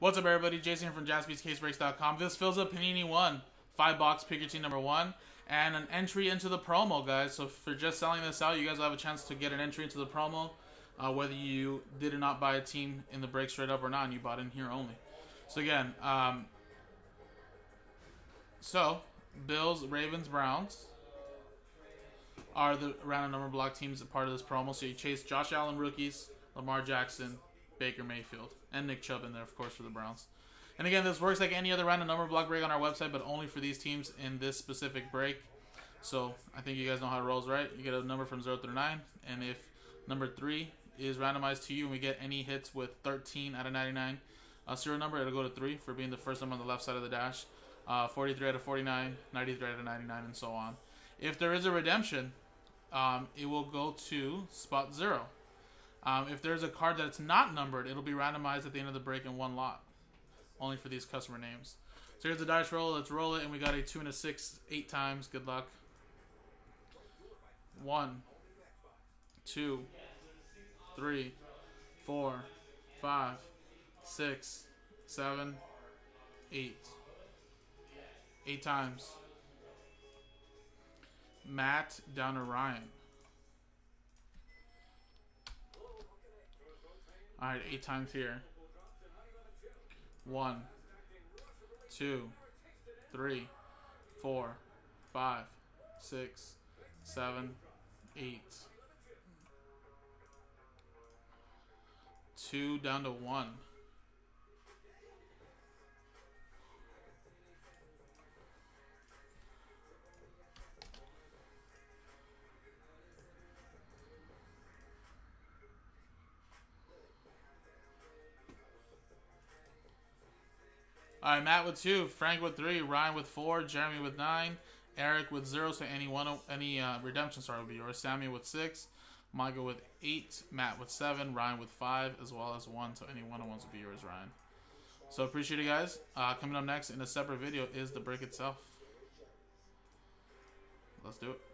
What's up, everybody? Jason here from JaspysCaseBreaks.com. This fills up Panini 1, 5 box team number 1, and an entry into the promo, guys. So you're just selling this out, you guys will have a chance to get an entry into the promo, uh, whether you did or not buy a team in the break straight up or not, and you bought in here only. So again, um, so Bills, Ravens, Browns are the random number block teams that part of this promo. So you chase Josh Allen rookies, Lamar Jackson, Baker Mayfield, and Nick Chubb in there, of course, for the Browns. And again, this works like any other random number block break on our website, but only for these teams in this specific break. So I think you guys know how it rolls, right? You get a number from 0 through 9, and if number 3 is randomized to you and we get any hits with 13 out of 99 a serial number, it'll go to 3 for being the first number on the left side of the dash, uh, 43 out of 49, 93 out of 99, and so on. If there is a redemption, um, it will go to spot 0. Um, if there's a card that's not numbered, it'll be randomized at the end of the break in one lot, only for these customer names. So here's the dice roll. Let's roll it, and we got a two and a six, eight times. Good luck. One, two, three, four, five, six, seven, eight. Eight times. Matt down to Ryan. Alright, eight times here. One, two, three, four, five, six, seven, eight. Two down to one. All right, Matt with two, Frank with three, Ryan with four, Jeremy with nine, Eric with zero. So any one, any uh, redemption sorry will be yours. Sammy with six, Michael with eight, Matt with seven, Ryan with five, as well as one. So any one on ones will be yours, Ryan. So appreciate it, guys. Uh, coming up next in a separate video is the break itself. Let's do it.